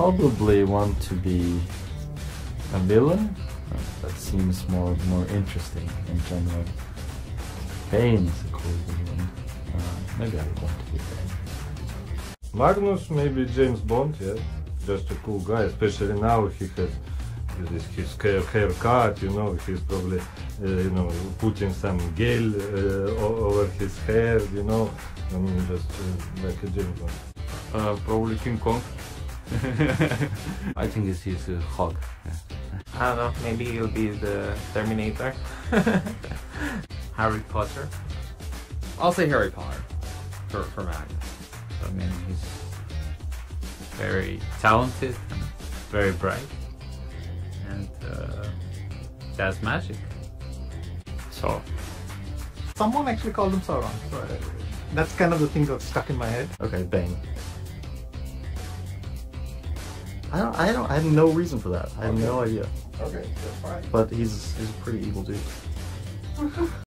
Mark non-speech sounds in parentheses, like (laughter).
probably want to be a villain. That seems more more interesting in general. Bane is a cool villain. Uh, maybe I want to be Bane. Magnus, maybe James Bond, yeah, just a cool guy. Especially now he has this his hair, haircut, you know, he's probably, uh, you know, putting some gel uh, over his hair, you know, I mean, just uh, like a James Bond. Uh, probably King Kong. I think it's his uh, Hulk. I don't know, maybe he'll be the Terminator. (laughs) Harry Potter. I'll say Harry Potter for, for Magnus. I mean, he's very talented and very bright. And uh, that's magic. So, Someone actually called him Sauron. So that's kind of the thing that's stuck in my head. Okay, Bane. I don't, I don't, I have no reason for that. I have no idea. Okay, that's fine. But he's, he's a pretty evil dude. (laughs)